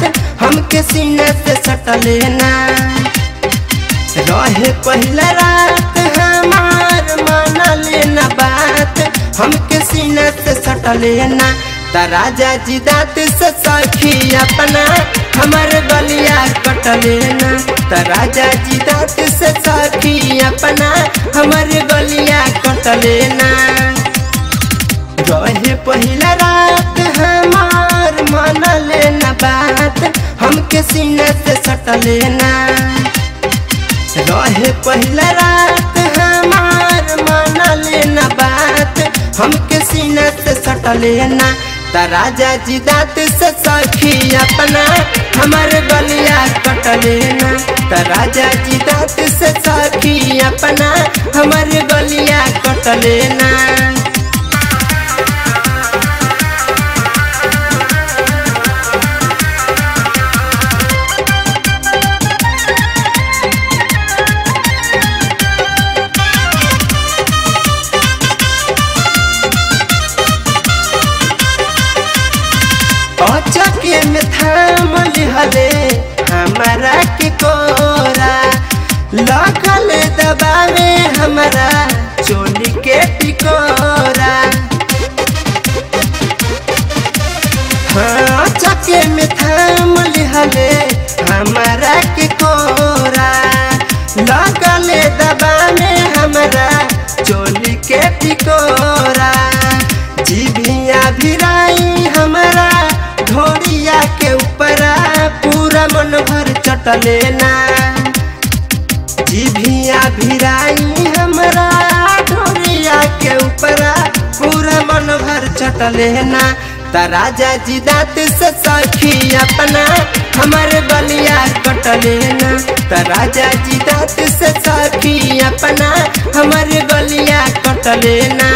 बात हमके सीने से सटले ना रहे पहला रात, हमार माना लेना बात। हमके सीने से सटले ना राजा जी दात से सखी अपना, हमारे बलिया कटले ना राजा जी दात से सखी अपना, हमारे बलिया कटले ना रहे पहला हमके सीने से सटले ना रहे पहला रात, हमार मान लेना बात। हमके सीने से सटले ना त राजा जी दात से सखी अपना, हमारे बलिया कटले ना त राजा जी दांत से सखी अपना, हमारे बलिया कटले ना लगल दबावे हमारा चोली के टिकोरा हाँ चके में थाम लिहले हमारा के कोरा। लगल दबावे हमारा चोली के टिकोरा जीभिया भिराई हमारा ढोरिया के ऊपर पूरा मन भर चटले ना। जीभिया भिराई हमारा ढोरिया के ऊपरा पूरा ना राजा जी दात से सखी अपना, हमारे बलिया कटले ना राजा जी दात से सखी अपना, हमारे बलिया कटले ना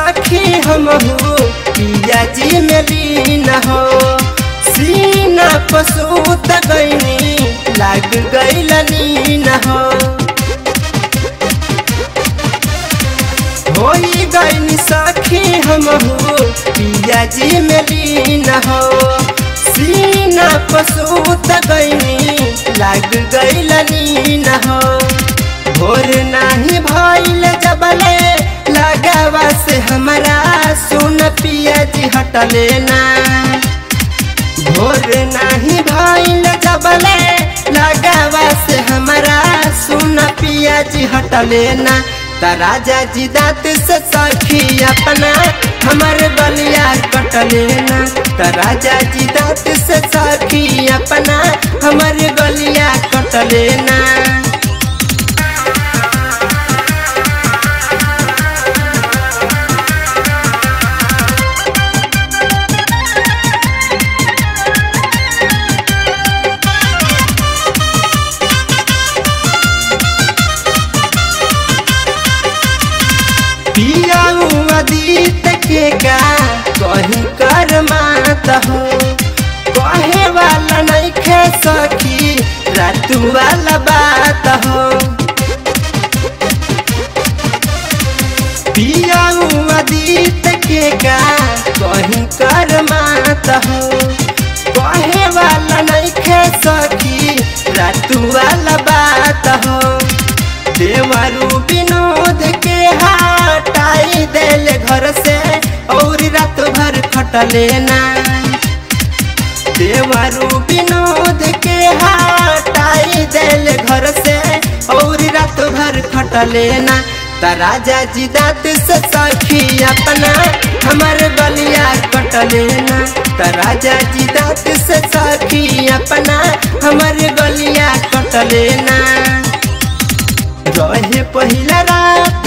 सखी हम हो, पिया जी में लीन हो। सीना पसूत गईनी लाग गई लीन हो। होई गई सखी हम हो, पिया जी में लीन हो। सीना पसूत गईनी लाग गई लीन हो। भोर सुन पिया जी हटले ना भोर नाही भइल जबले, लगावा से हमारा सुन पिया जी हटले ना राजा जी दांत से सखी अपना, हमारे बलिया कटले ना राजा जी दांत से सखी अपना, हमारे बलिया कटले ना कहे वाला नहीं खे रात वाला बात हो। पिया के कहीं कर मात हो। कहे वाला नहीं खे रात वाला बात हो। देवरू विनोद के हटाई देल घर से। देवरू विनोद के हटाई देल घर से, और रात भर राजा जी दांत से सखी अपना, हमारे बलिया कटले ना त राजा जी दांत से सखी अपना, हमारे बलिया कटले ना रहे पहिला रात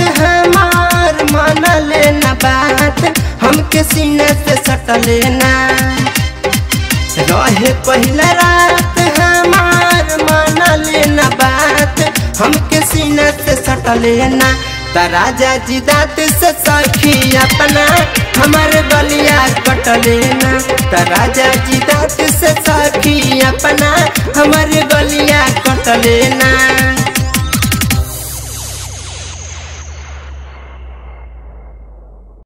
लेना। रहे पहिला रात, हमार मान लेना बात। हमके सीना से सटले ना त राजा जी दात से सखी अपना। हमारे बलिया कटले ना त राजा जी दात से सखी अपना। हमारे बलिया कटले ना